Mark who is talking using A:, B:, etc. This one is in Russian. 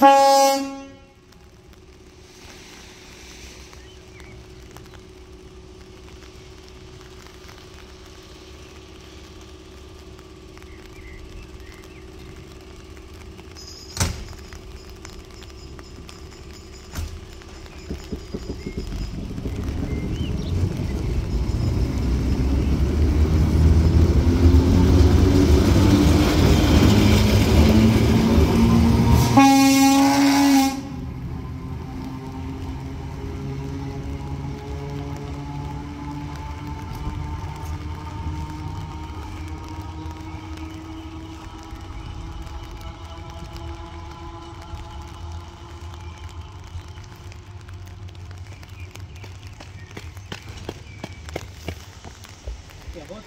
A: Bye. Вот.